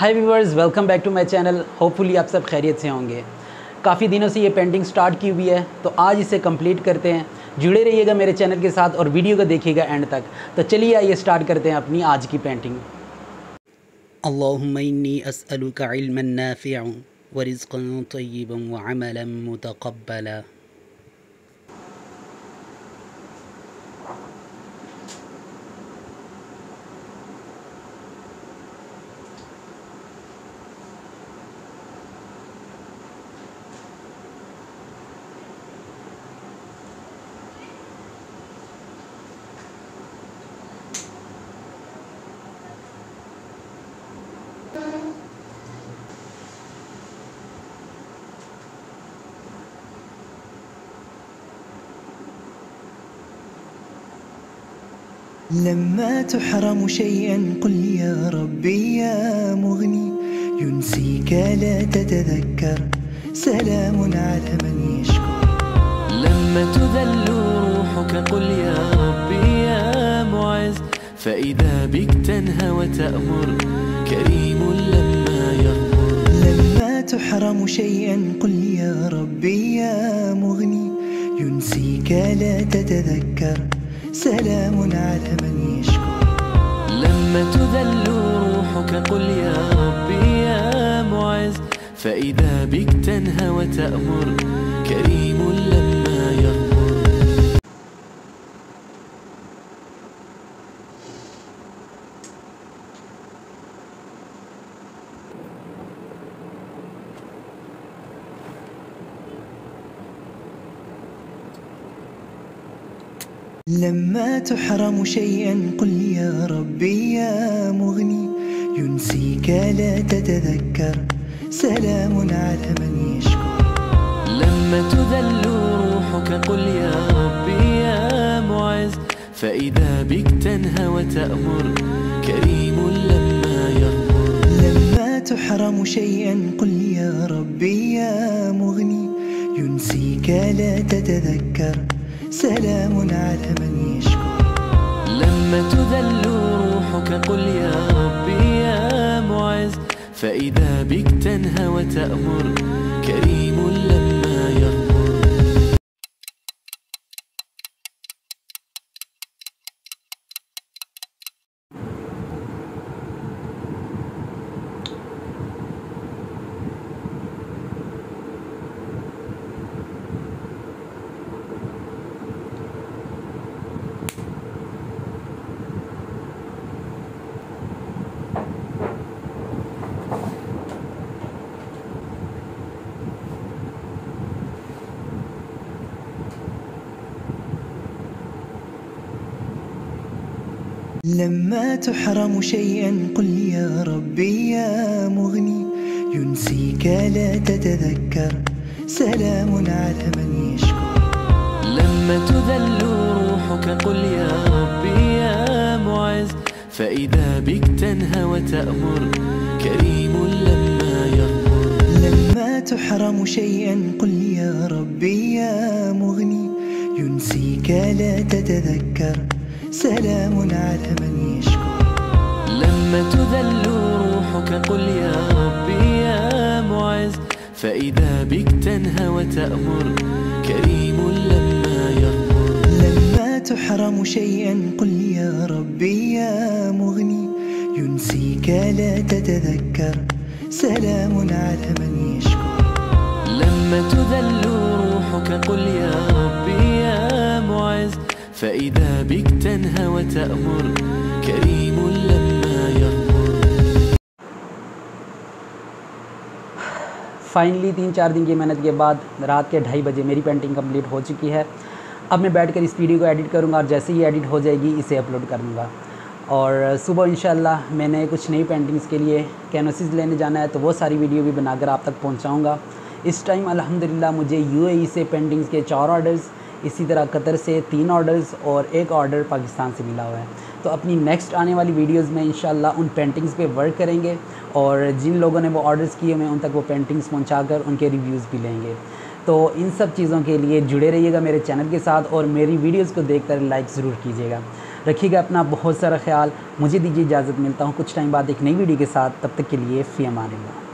Hi viewers welcome back to my channel hopefully آپ سب خیریت سے ہوں گے۔ کافی دنوں سے یہ painting start کی ہوئی ہے، تو آج اسے complete کرتے ہیں۔ جڑے رہیے گا میرے چینل کے ساتھ اور ویڈیو کا دیکھیے گا end تک۔ تو چلیے آئیے start کرتے ہیں اپنی آج کی painting اللهم إني أسألك علما نافعا ورزقا طیبا وعملا متقبلا۔ لما تحرم شيئا قل يا ربي يا مغني ينسيك لا تتذكر. سلام على من يشكر. لما تذل روحك قل يا ربي يا معز. فإذا بك تنهى وتأمر كريم لما يغفر لما تحرم شيئا قل يا ربي يا مغني ينسيك لا تتذكر. سلام على من يشكر. لما تذل روحك قل يا ربي يا معز فإذا بك تنهى وتأمر كريم لما يغفر لما تحرم شيئا قل يا ربي يا مغني ينسيك لا تتذكر. سلام على من يشكر. لما تذل روحك قل يا ربي يا معز فإذا بك تنهى وتأمر كريم لما يغفر لما تحرم شيئا قل يا ربي يا مغني ينسيك لا تتذكر. سلام على من يشكر لما تذل روحك قل يا ربي يا معز فإذا بك تنهى وتأمر كريم لما يغفر لما تحرم شيئا قل يا ربي يا مغني ينسيك لا تتذكر. سلام على من يشكر. لما تذل روحك قل يا ربي يا معز. فإذا بك تنهى وتأمر كريم لما يغفر لما تحرم شيئا قل يا ربي يا مغني ينسيك لا تتذكر. سلام على من يشكر لما تذل روحك قل يا ربي يا معز فإذا بك تنهى وتأمر كريم لما يغفر لما تحرم شيئا قل يا ربي يا مغني ينسيك لا تتذكر. سلام على من يشكر لما تذل روحك قل يا ربي يا فإذا بك تنهى وتأمر، كريم لما يغمر. Finally تین چار دن کی محنت کے بعد رات کے ڈھائی بجے میری painting complete ہو چکی ہے۔ اب میں بیٹھ کر اس ویڈیو کو edit کروں گا اور جیسے ہی edit ہو جائے گی، اسے upload کروں گا۔ اور صبح انشاءاللہ میں نے کچھ نئی paintings کے لیے canvases لینے جانا ہے، تو وہ ساری ویڈیو بھی بنا کر آپ تک پہنچاؤں گا۔ اس time الحمدللہ، مجھے یو اے ای سے paintings کے چار orders اسی طرح قطر سے تین orders اور ایک order پاکستان سے ملا ہوا ہے۔ تو اپنی next آنے والی ویڈیوز میں انشاءاللہ ان paintings پہ work کریں گے اور جن لوگوں نے وہ orders کیے میں ان تک وہ paintings پہنچا کر ان کے reviews بھی لیں گے۔ تو ان سب چیزوں کے لیے جڑے رہیے گا میرے چینل کے ساتھ اور میری ویڈیوز کو دیکھ کر like ضرور کیجیے گا۔ رکھیے گا اپنا بہت سارا خیال۔ مجھے دیجیے اجازت، ملتا ہوں کچھ ٹائم بعد ایک نئی ویڈیو کے ساتھ۔ تب تک کے لیے فی امان اللہ۔